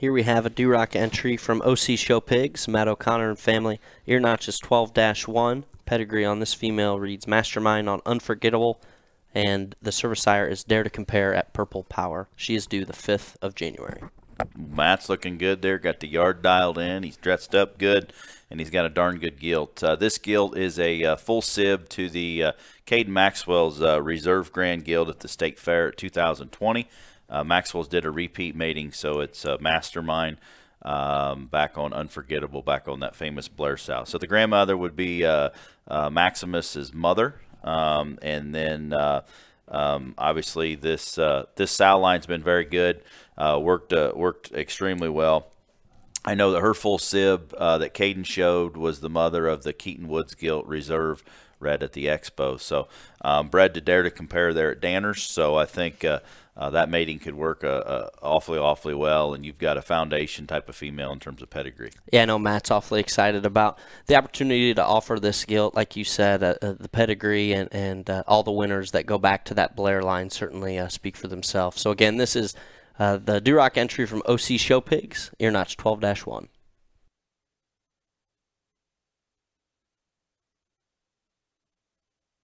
Here we have a Duroc entry from OC Show Pigs, Matt O'Connor and family. Ear notch is 12 1. Pedigree on this female reads Mastermind on Unforgettable, and the service sire is Dare to Compare at Purple Power. She is due the 5th of January. Matt's looking good there. Got the yard dialed in. He's dressed up good, and he's got a darn good gilt. Uh, this gilt is a uh, full sib to the uh, Caden Maxwell's uh, Reserve Grand Gilt at the State Fair at 2020. Uh, Maxwell's did a repeat mating, so it's a mastermind um, back on Unforgettable, back on that famous Blair sow. So the grandmother would be uh, uh, Maximus's mother, um, and then uh, um, obviously this uh, this sow line's been very good, uh, worked worked extremely well. I know that her full sib that Caden showed was the mother of the Keaton Woods Gilt Reserve Red at the Expo. So um, bred to dare to compare there at Danners. So I think uh, uh, that mating could work uh, uh, awfully, awfully well. And you've got a foundation type of female in terms of pedigree. Yeah, I know Matt's awfully excited about the opportunity to offer this gilt, like you said, uh, uh, the pedigree and and uh, all the winners that go back to that Blair line certainly speak for themselves. So again, this is Uh, the Duroc entry from OC Show Pigs, ear notch 12 1.